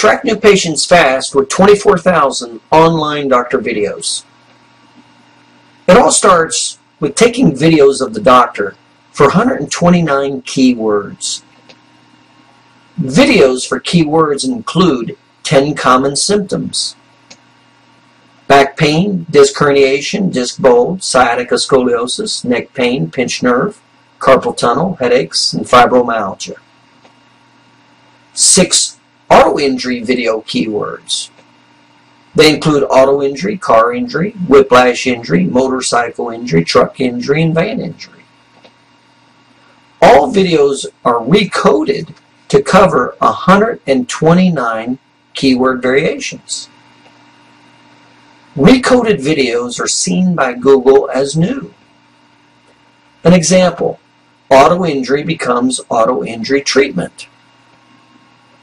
Attract new patients fast with 24,000 online doctor videos. It all starts with taking videos of the doctor for 129 keywords. Videos for keywords include 10 common symptoms. Back pain, disc herniation, disc bulge, sciatica scoliosis, neck pain, pinched nerve, carpal tunnel, headaches, and fibromyalgia. Six auto injury video keywords. They include auto injury, car injury, whiplash injury, motorcycle injury, truck injury, and van injury. All videos are recoded to cover 129 keyword variations. Recoded videos are seen by Google as new. An example, auto injury becomes auto injury treatment.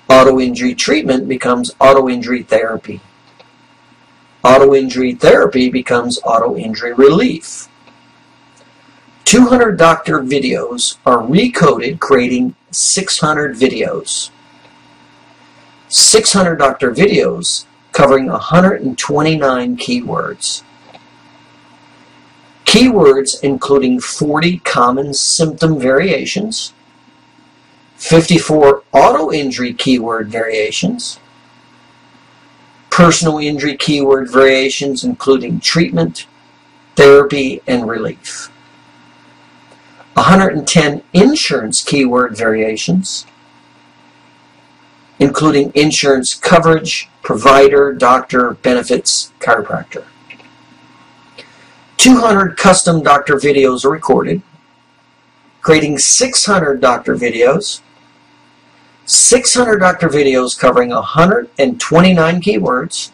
Auto injury treatment becomes auto injury therapy. Auto injury therapy becomes auto injury relief. 200 doctor videos are recoded, creating 600 videos. 600 doctor videos covering 129 keywords. Keywords including 40 common symptom variations, 54 auto injury keyword variations, personal injury keyword variations including treatment, therapy, and relief. 110 insurance keyword variations, including insurance coverage, provider, doctor, benefits, chiropractor. 200 custom doctor videos are recorded, creating 600 doctor videos, 600 doctor videos covering 129 keywords,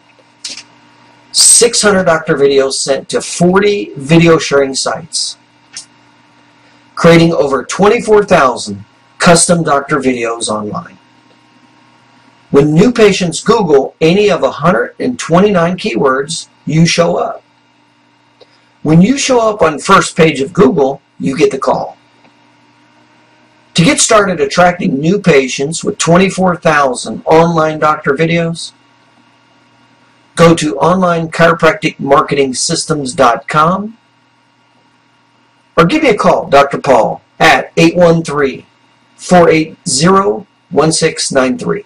600 doctor videos sent to 40 video sharing sites, creating over 24,000 custom doctor videos online. When new patients Google any of 129 keywords, you show up. When you show up on first page of Google, you get the call. To get started attracting new patients with 24,000 online doctor videos, go to onlinechiropracticmarketingsystems.com or give me a call, Dr. Paul, at 813 480 1693.